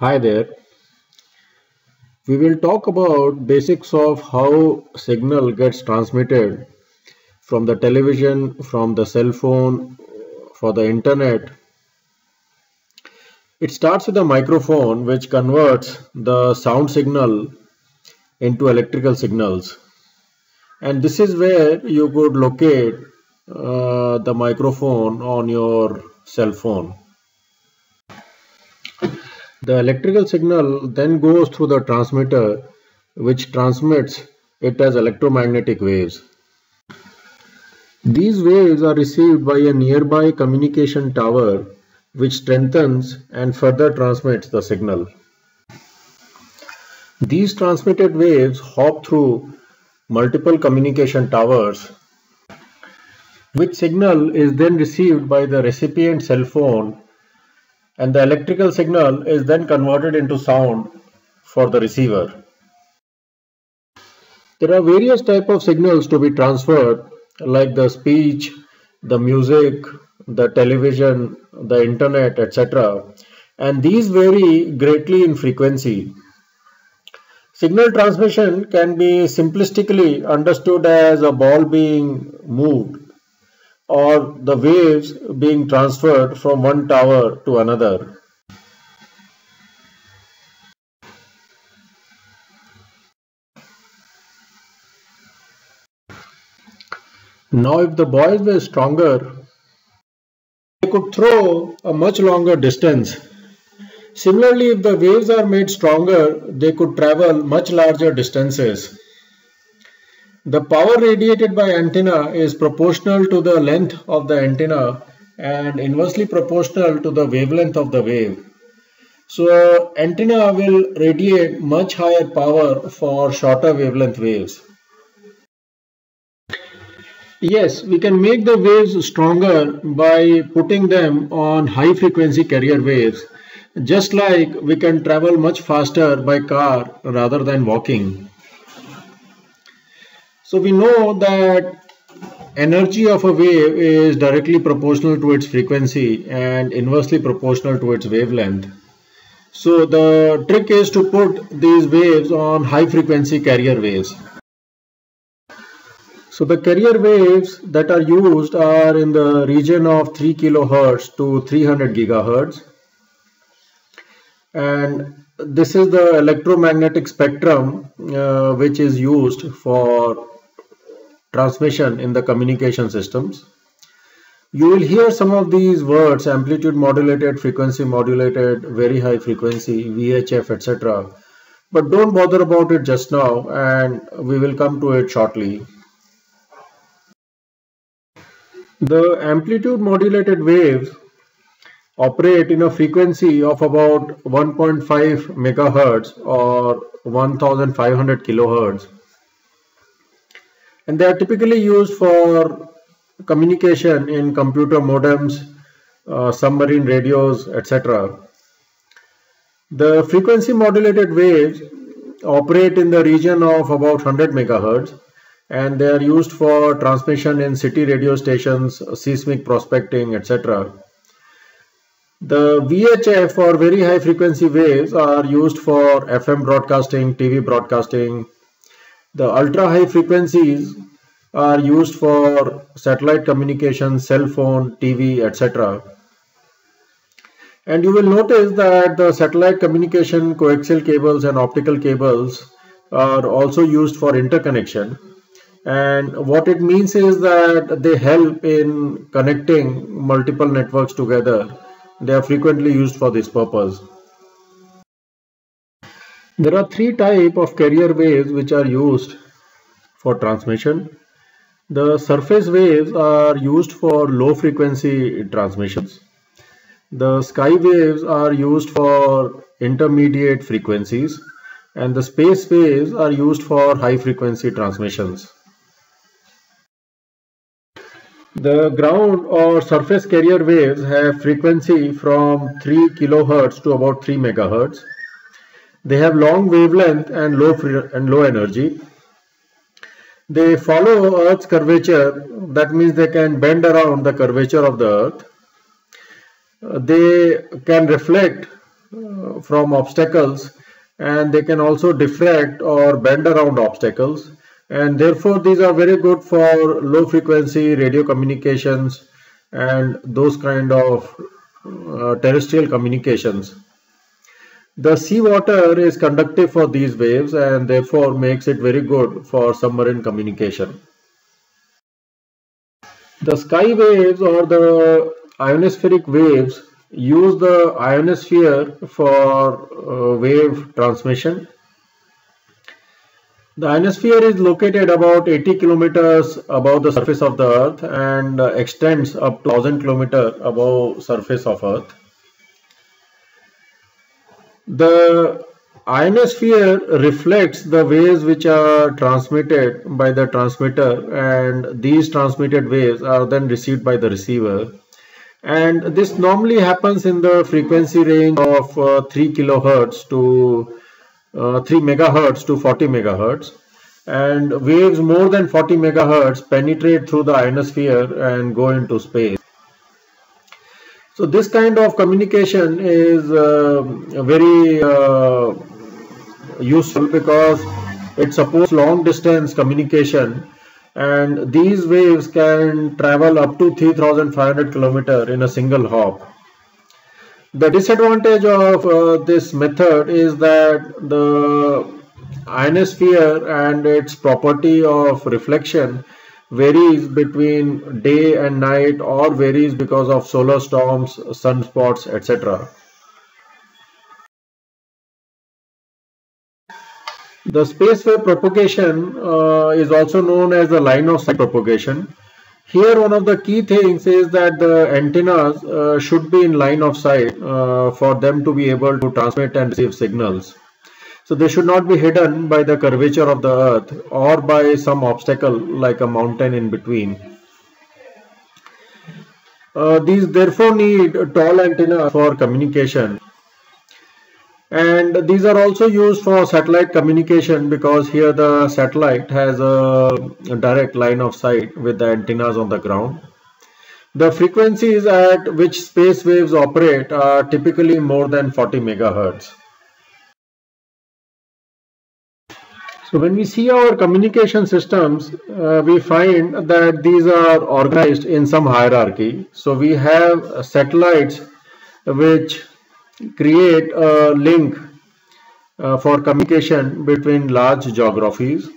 Hi there. We will talk about basics of how signal gets transmitted from the television, from the cell phone, for the internet. It starts with a microphone which converts the sound signal into electrical signals. And this is where you could locate uh, the microphone on your cell phone. The electrical signal then goes through the transmitter which transmits it as electromagnetic waves. These waves are received by a nearby communication tower which strengthens and further transmits the signal. These transmitted waves hop through multiple communication towers which signal is then received by the recipient cell phone and the electrical signal is then converted into sound for the receiver. There are various type of signals to be transferred like the speech, the music, the television, the internet, etc. And these vary greatly in frequency. Signal transmission can be simplistically understood as a ball being moved or the waves being transferred from one tower to another. Now if the boys were stronger, they could throw a much longer distance. Similarly, if the waves are made stronger, they could travel much larger distances. The power radiated by antenna is proportional to the length of the antenna and inversely proportional to the wavelength of the wave. So antenna will radiate much higher power for shorter wavelength waves. Yes, we can make the waves stronger by putting them on high frequency carrier waves. Just like we can travel much faster by car rather than walking. So we know that energy of a wave is directly proportional to its frequency and inversely proportional to its wavelength. So the trick is to put these waves on high frequency carrier waves. So the carrier waves that are used are in the region of 3 kilohertz to 300 gigahertz. And this is the electromagnetic spectrum uh, which is used for transmission in the communication systems. You will hear some of these words amplitude modulated, frequency modulated, very high frequency, VHF, etc. But don't bother about it just now and we will come to it shortly. The amplitude modulated waves operate in a frequency of about 1.5 megahertz or 1500 kilohertz and they are typically used for communication in computer modems, uh, submarine radios, etc. The frequency modulated waves operate in the region of about 100 megahertz and they are used for transmission in city radio stations, seismic prospecting, etc. The VHF or very high frequency waves are used for FM broadcasting, TV broadcasting, the ultra high frequencies are used for satellite communication, cell phone, TV, etc. And you will notice that the satellite communication coaxial cables and optical cables are also used for interconnection. And what it means is that they help in connecting multiple networks together. They are frequently used for this purpose. There are three type of carrier waves which are used for transmission. The surface waves are used for low frequency transmissions. The sky waves are used for intermediate frequencies and the space waves are used for high frequency transmissions. The ground or surface carrier waves have frequency from 3 kilohertz to about 3 megahertz they have long wavelength and low and low energy. They follow Earth's curvature. That means they can bend around the curvature of the Earth. They can reflect uh, from obstacles and they can also diffract or bend around obstacles and therefore these are very good for low frequency radio communications and those kind of uh, terrestrial communications. The seawater is conductive for these waves and therefore makes it very good for submarine communication. The sky waves or the ionospheric waves use the ionosphere for uh, wave transmission. The ionosphere is located about 80 kilometers above the surface of the earth and extends up to 1000 kilometers above surface of earth. The ionosphere reflects the waves which are transmitted by the transmitter and these transmitted waves are then received by the receiver. And this normally happens in the frequency range of uh, 3 kilohertz to uh, 3 megahertz to 40 megahertz. And waves more than 40 megahertz penetrate through the ionosphere and go into space so this kind of communication is uh, very uh, useful because it supports long distance communication and these waves can travel up to 3500 km in a single hop. The disadvantage of uh, this method is that the ionosphere and its property of reflection varies between day and night or varies because of solar storms, sunspots, etc. The space wave propagation uh, is also known as the line of sight propagation. Here one of the key things is that the antennas uh, should be in line of sight uh, for them to be able to transmit and receive signals. So they should not be hidden by the curvature of the earth or by some obstacle like a mountain in between. Uh, these therefore need tall antenna for communication. And these are also used for satellite communication because here the satellite has a direct line of sight with the antennas on the ground. The frequencies at which space waves operate are typically more than 40 megahertz. So when we see our communication systems, uh, we find that these are organized in some hierarchy. So we have satellites which create a link uh, for communication between large geographies.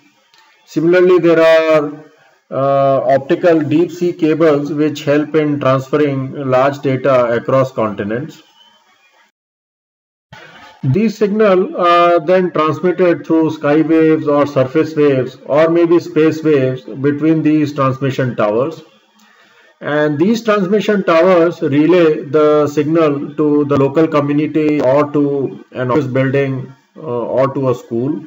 Similarly, there are uh, optical deep sea cables which help in transferring large data across continents. These signals are then transmitted through sky waves or surface waves or maybe space waves between these transmission towers. And these transmission towers relay the signal to the local community or to an office building uh, or to a school.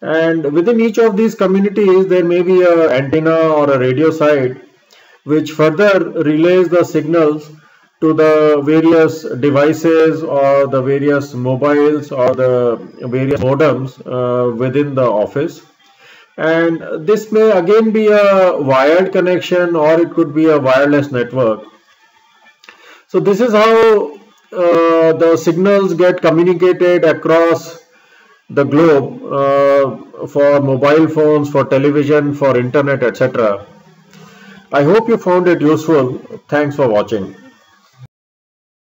And within each of these communities, there may be an antenna or a radio site which further relays the signals to the various devices or the various mobiles or the various modems uh, within the office. And this may again be a wired connection or it could be a wireless network. So this is how uh, the signals get communicated across the globe uh, for mobile phones for television for internet etc i hope you found it useful. Thanks for watching